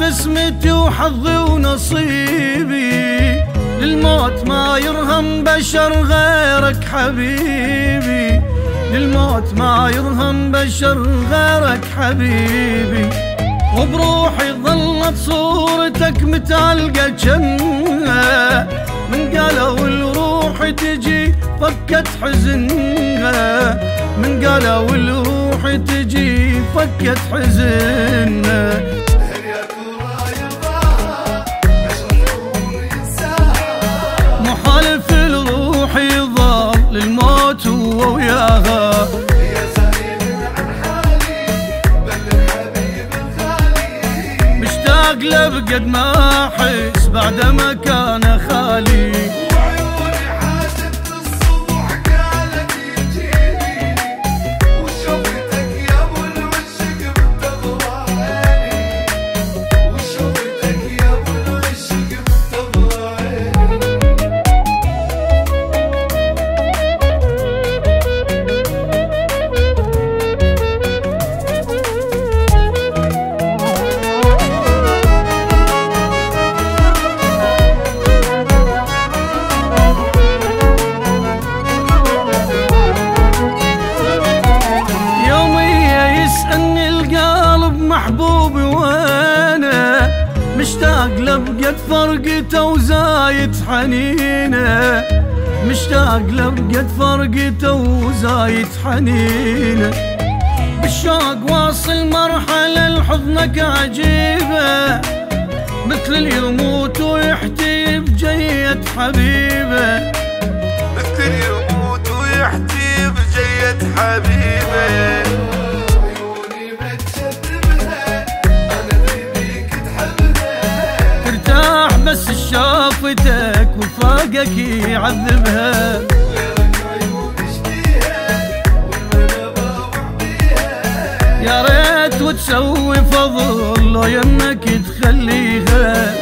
قسمتي وحظي ونصيبي. للموت ما يرهم بشر غيرك حبيبي. للموت ما يرهم بشر غيرك حبيبي. وبروحي ظلت صورتك متعلقة جنة. من قالوا الروح تجي فكت حزنها. من قالوا الروح تجي فكت حزنها. له بقد ما أحس بعد ما كان خالي. محبوبي وأنا مشتاق لبقت فرقته وزايد حنينه. مشتاق لبقت فرقته وزايد حنينه. بالشوق واصل مرحلة لحضنك عجيبة. مثل اللي يموت ويحتي بجية حبيبة. مثل يموت ويحكي بجية حبيبي بس شافتك وفاقك يعذبها. يا ريت وتسوي فضل لو يمك تخليها.